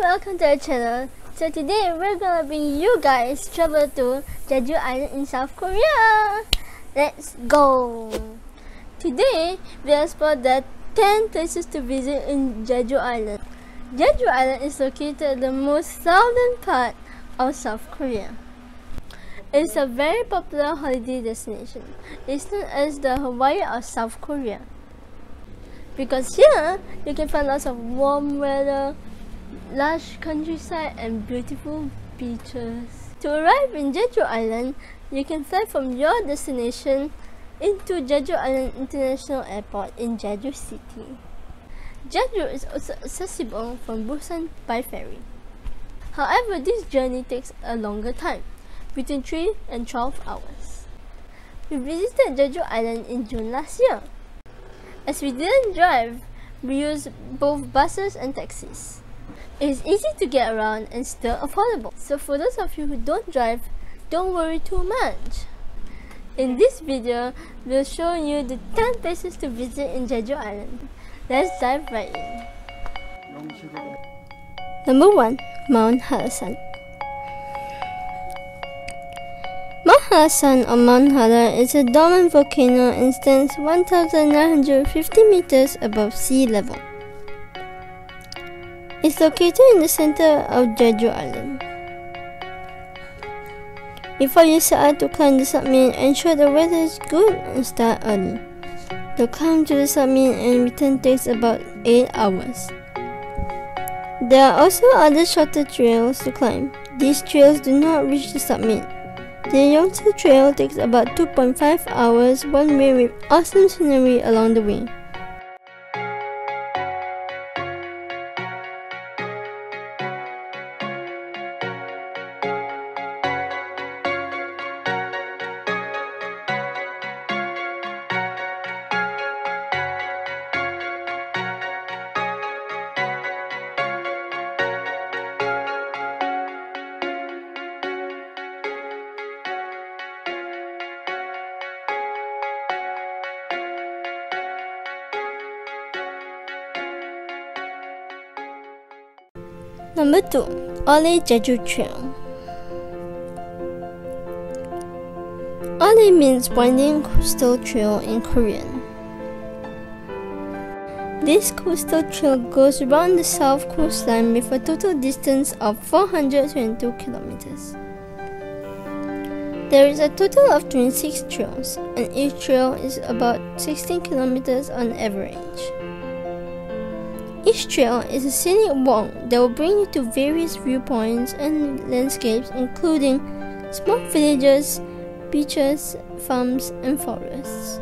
welcome to our channel. So today we're gonna bring you guys travel to Jeju Island in South Korea. Let's go! Today we explore the 10 places to visit in Jeju Island. Jeju Island is located at the most southern part of South Korea. It's a very popular holiday destination. It's known as the Hawaii of South Korea. Because here you can find lots of warm weather, lush countryside and beautiful beaches. To arrive in Jeju Island, you can fly from your destination into Jeju Island International Airport in Jeju City. Jeju is also accessible from Busan by ferry. However, this journey takes a longer time, between 3 and 12 hours. We visited Jeju Island in June last year. As we didn't drive, we used both buses and taxis. It is easy to get around and still affordable. So for those of you who don't drive, don't worry too much. In this video, we'll show you the 10 places to visit in Jeju Island. Let's dive right in. Number 1. Mount Hallasan Mount Hallasan or Mount Halla is a dormant volcano and stands 1,950 meters above sea level. Located in the center of Jeju Island. Before you set out to climb the summit, ensure the weather is good and start early. The climb to the summit and return takes about 8 hours. There are also other shorter trails to climb. These trails do not reach the summit. The Yongsu Trail takes about 2.5 hours one way with awesome scenery along the way. Number 2. Olle Jeju Trail Olle means winding coastal trail in Korean. This coastal trail goes around the south coastline with a total distance of 422 kilometers. There is a total of 26 trails, and each trail is about 16 kilometers on average. Each trail is a scenic walk that will bring you to various viewpoints and landscapes, including small villages, beaches, farms, and forests.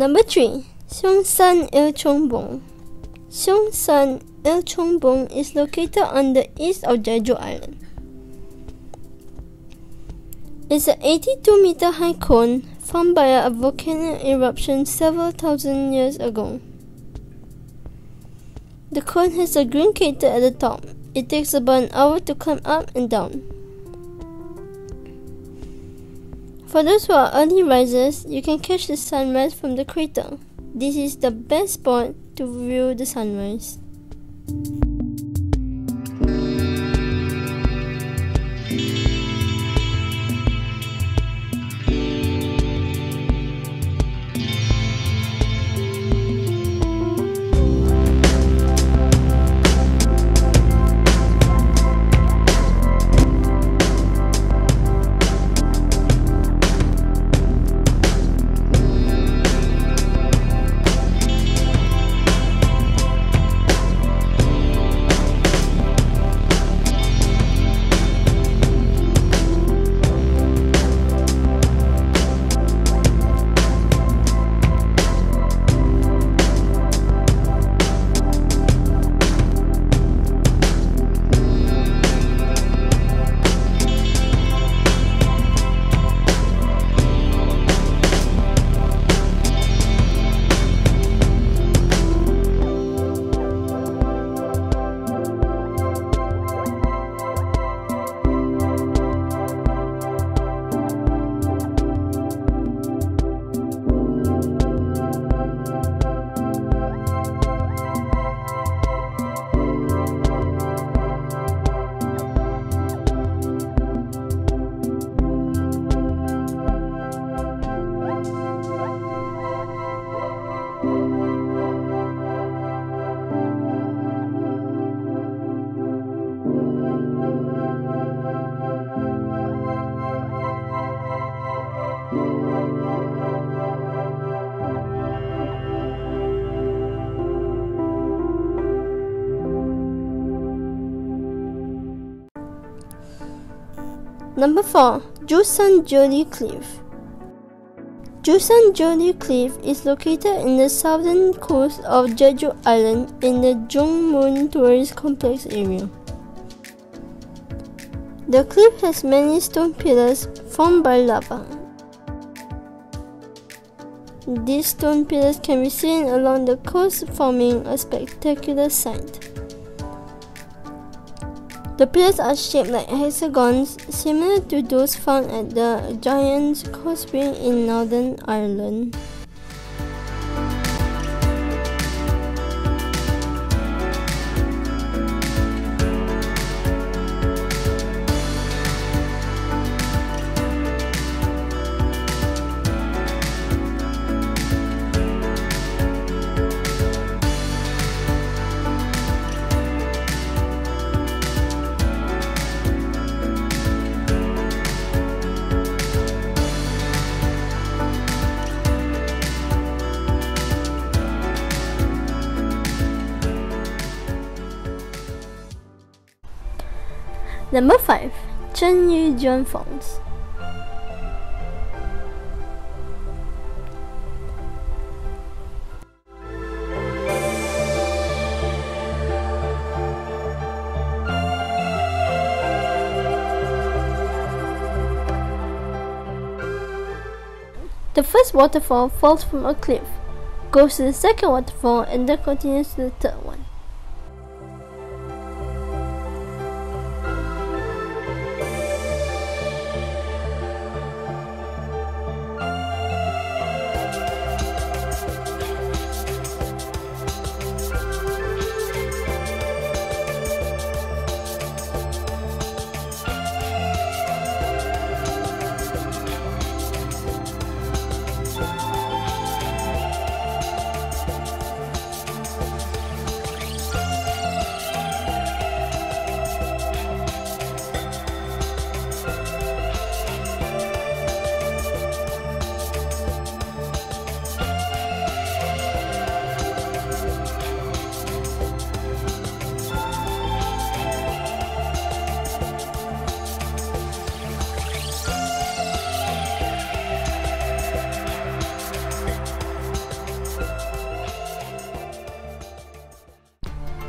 Number 3. Seongsan Ilchulbong Seongsan Ilchulbong is located on the east of Jeju Island. It's an 82 meter high cone formed by a volcanic eruption several thousand years ago. The cone has a green crater at the top. It takes about an hour to climb up and down. For those who are early risers, you can catch the sunrise from the crater. This is the best spot to view the sunrise. Number 4. Jusangjeolli Cliff. Jusangjeolli Cliff is located in the southern coast of Jeju Island in the Jungmun Tourist Complex area. The cliff has many stone pillars formed by lava. These stone pillars can be seen along the coast forming a spectacular sight. The pillars are shaped like hexagons, similar to those found at the Giant's Causeway in Northern Ireland. Number 5. Cheonjeyeon Falls. The first waterfall falls from a cliff, goes to the second waterfall, and then continues to the third one.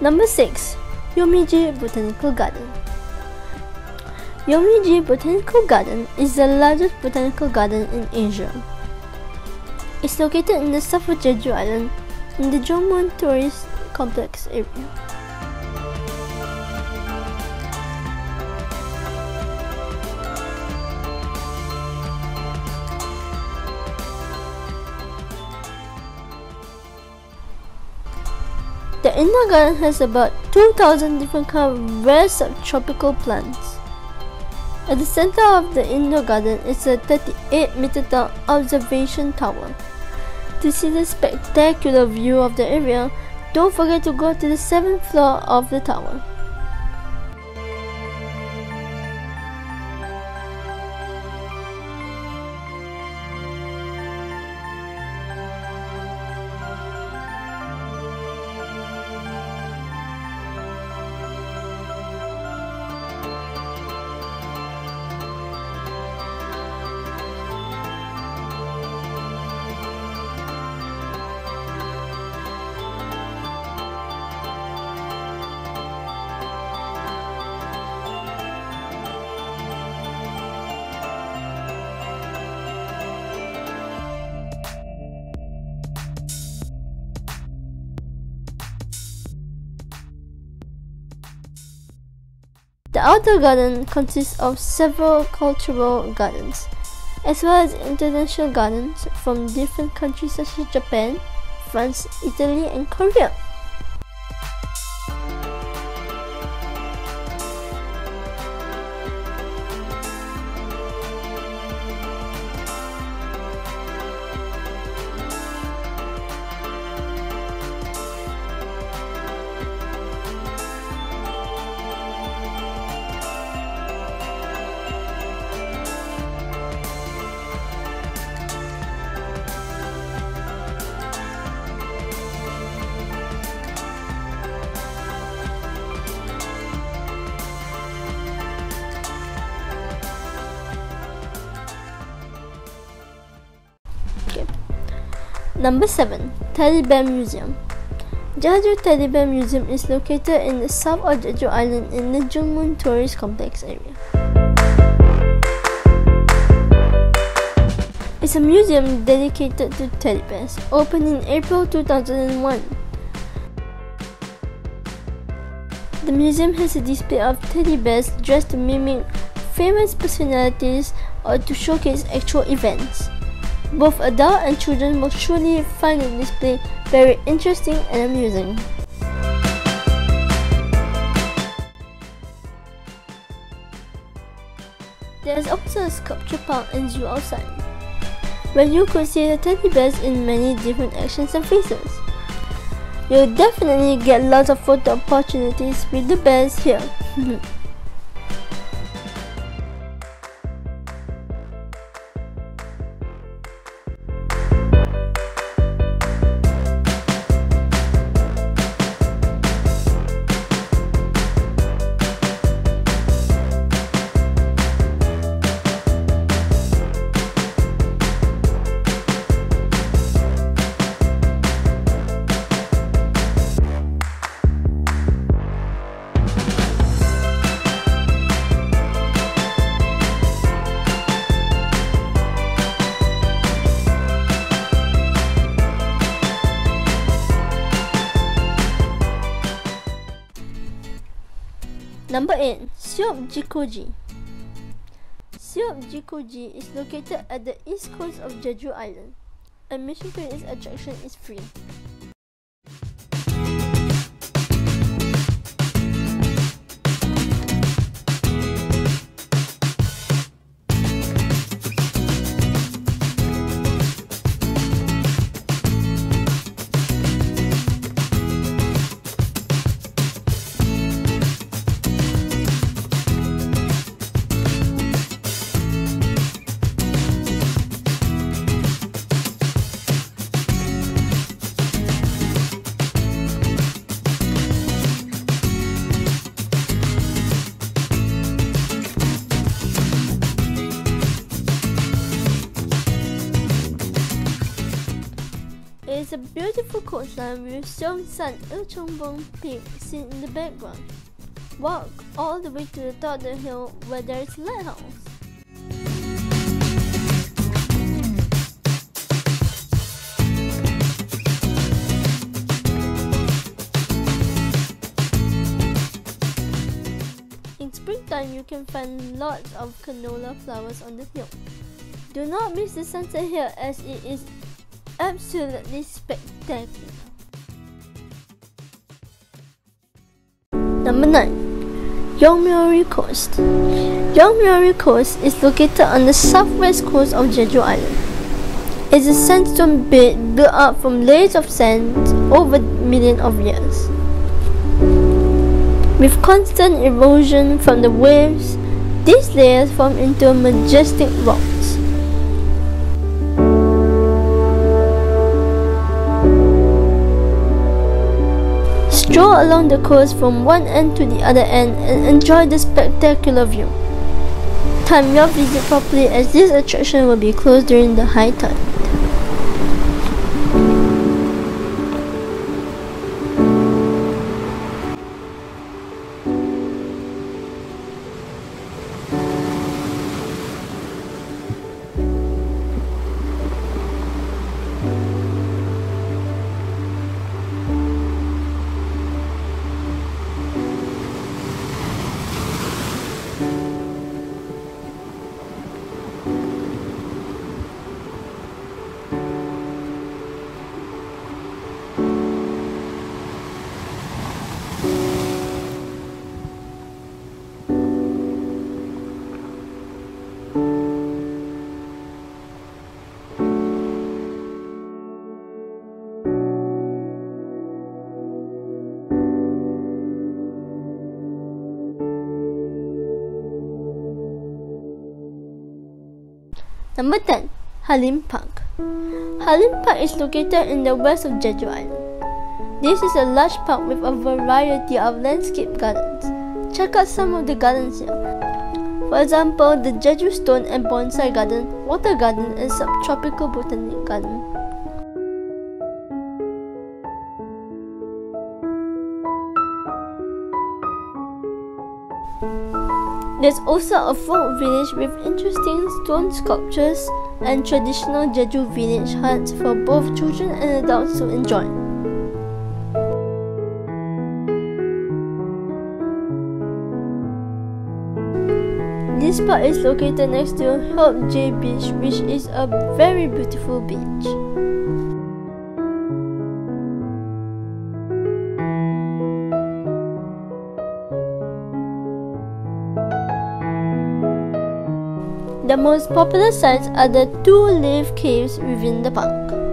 Number 6. Yeomiji Botanical Garden Yeomiji Botanical Garden is the largest botanical garden in Asia. It's located in the south of Jeju Island in the Jungmun Tourist Complex area. The indoor garden has about 2000 different kinds of rare subtropical plants. At the center of the indoor garden is a 38 meter tall observation tower. To see the spectacular view of the area, don't forget to go to the 7th floor of the tower. The outer garden consists of several cultural gardens, as well as international gardens from different countries such as Japan, France, Italy, and Korea. Number 7. Teddy Bear Museum Jeju Teddy Bear Museum is located in the south of Jeju Island in the Jungmun Tourist Complex area. It's a museum dedicated to teddy bears, opened in April 2001. The museum has a display of teddy bears dressed to mimic famous personalities or to showcase actual events. Both adults and children will surely find the display very interesting and amusing. There is also a sculpture park and zoo outside, where you could see the teddy bears in many different actions and faces. You'll definitely get lots of photo opportunities with the bears here. Number 8. Seokjikoji Seokjikoji is located at the east coast of Jeju Island. Admission to its attraction is free. It is a beautiful coastline with Seongsan Ilchulbong Peak seen in the background. Walk all the way to the top of the hill where there is a lighthouse. In springtime, you can find lots of canola flowers on the hill. Do not miss the sunset here as it is absolutely spectacular. Number 9. Yongmeori Coast Yongmeori Coast is located on the southwest coast of Jeju Island. It's a sandstone bed built up from layers of sand over millions of years. With constant erosion from the waves, these layers form into a majestic rocks. Stroll along the coast from one end to the other end and enjoy the spectacular view. Time your visit properly as this attraction will be closed during the high tide. Number 10. Hallim Park. Hallim Park is located in the west of Jeju Island. This is a large park with a variety of landscape gardens. Check out some of the gardens here. For example, the Jeju Stone and Bonsai Garden, Water Garden, and Subtropical Botanic Garden. There's also a folk village with interesting stone sculptures and traditional Jeju village huts for both children and adults to enjoy. This spot is located next to Hyeopjae Beach which is a very beautiful beach. The most popular sites are the two lava caves within the park.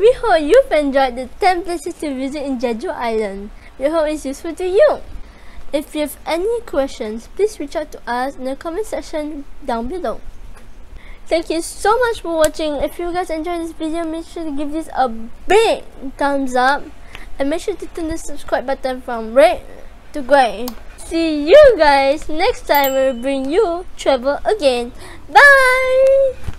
We hope you've enjoyed the 10 places to visit in Jeju Island. We hope it's useful to you. If you have any questions, please reach out to us in the comment section down below. Thank you so much for watching. If you guys enjoyed this video, make sure to give this a big thumbs up. And make sure to turn the subscribe button from red to gray. See you guys next time we bring you travel again. Bye!